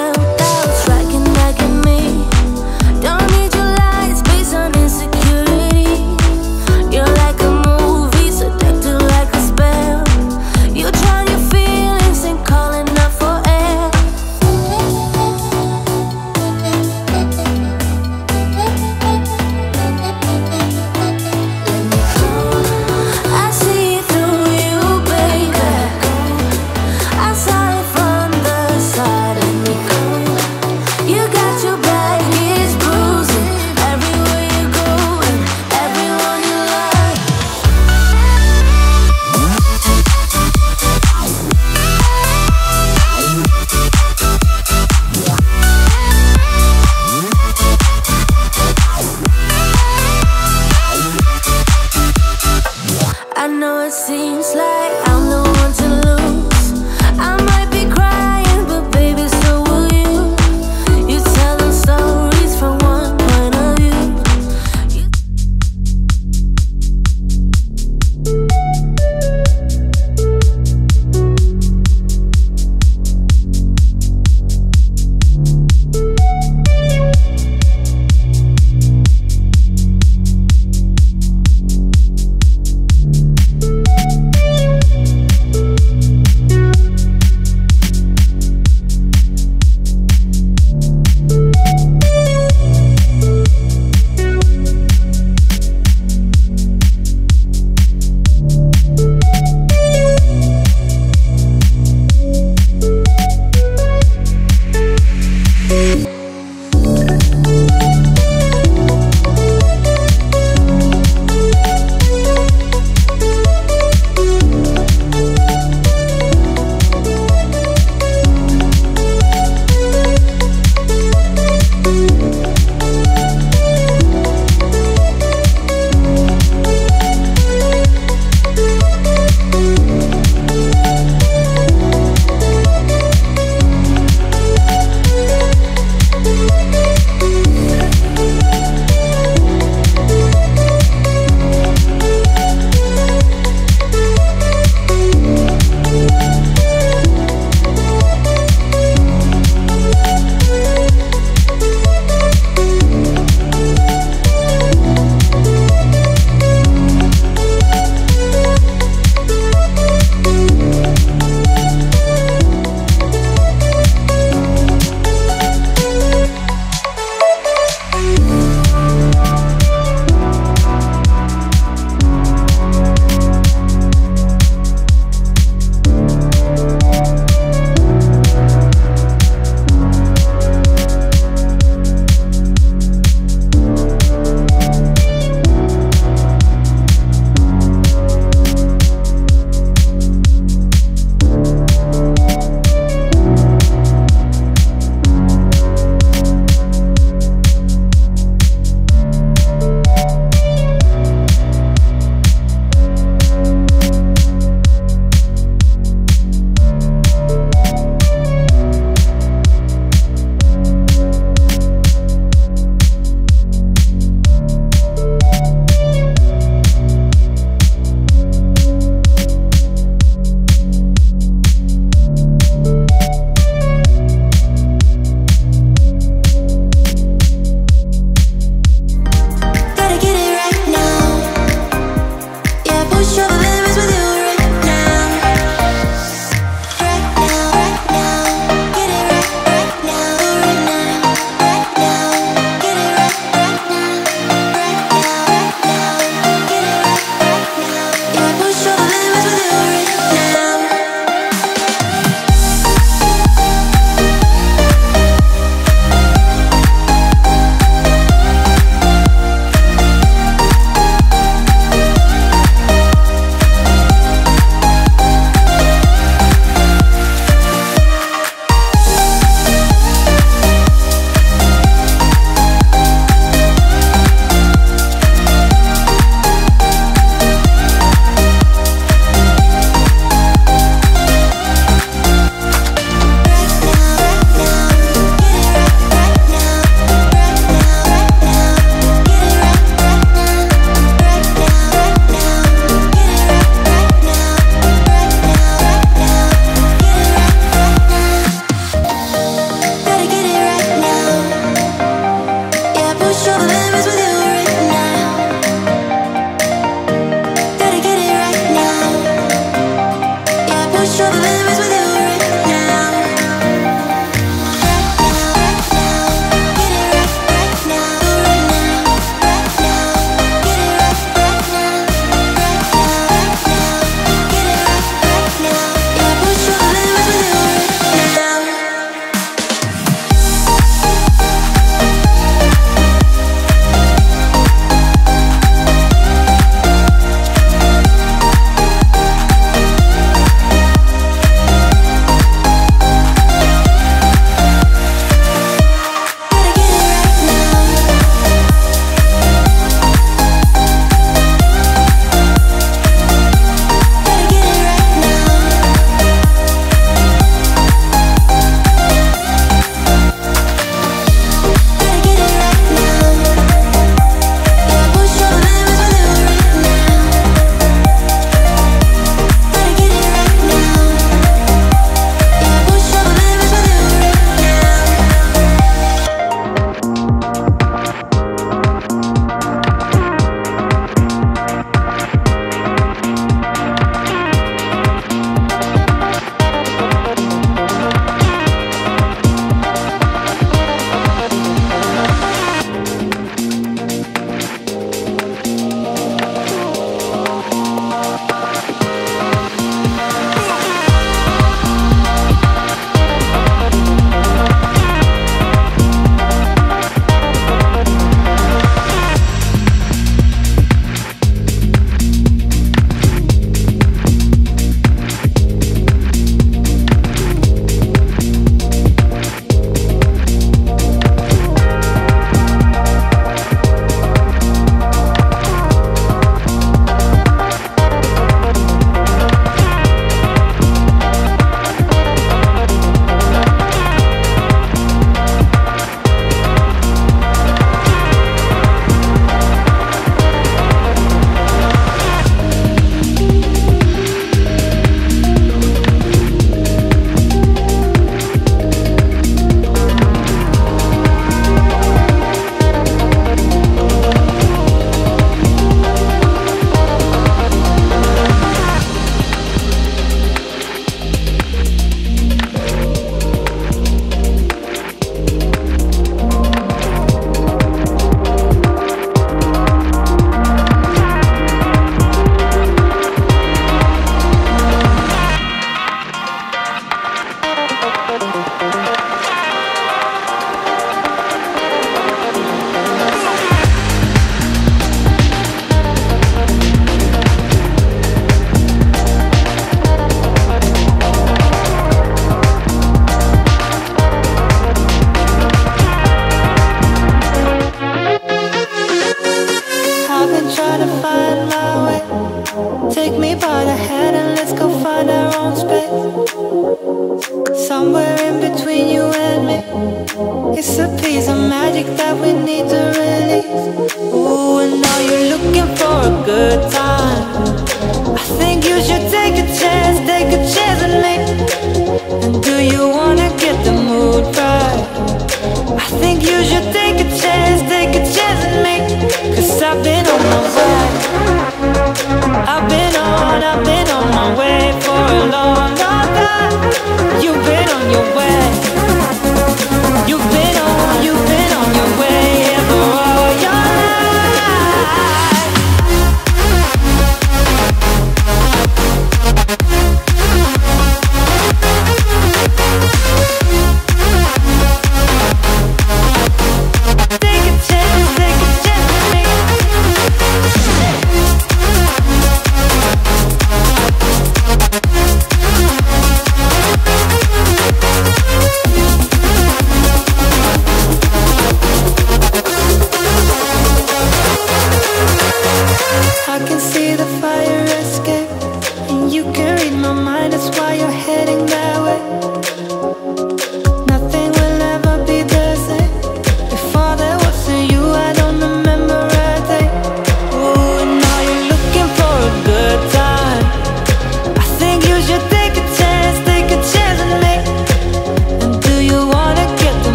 down, down, striking like just like